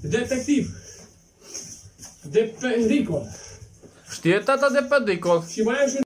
Detectiv. De pericol. Știe tata de pericol. Și mai ai și